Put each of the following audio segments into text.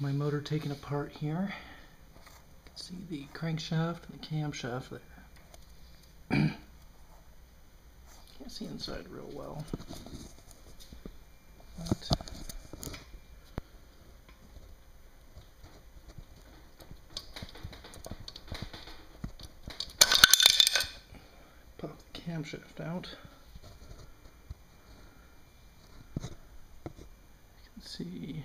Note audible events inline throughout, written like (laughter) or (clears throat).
my motor taken apart here. You can see the crankshaft and the camshaft there. (clears throat) Can't see inside real well. But pop the camshaft out. You can see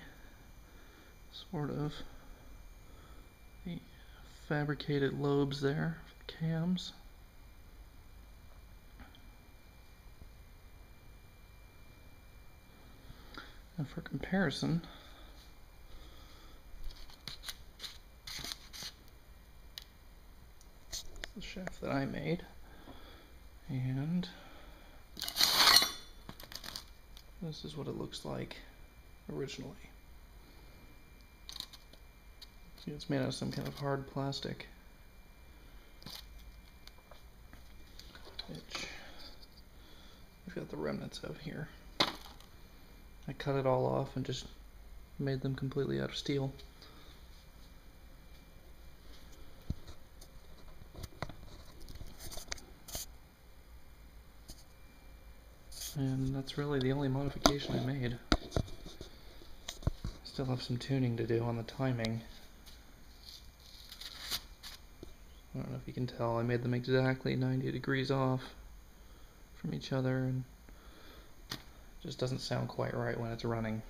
sort of the fabricated lobes there, for the cams. And for comparison, the shaft that I made, and this is what it looks like originally. See, it's made out of some kind of hard plastic. Which we've got the remnants of here. I cut it all off and just made them completely out of steel. And that's really the only modification I made. Still have some tuning to do on the timing. I don't know if you can tell, I made them exactly 90 degrees off from each other and just doesn't sound quite right when it's running.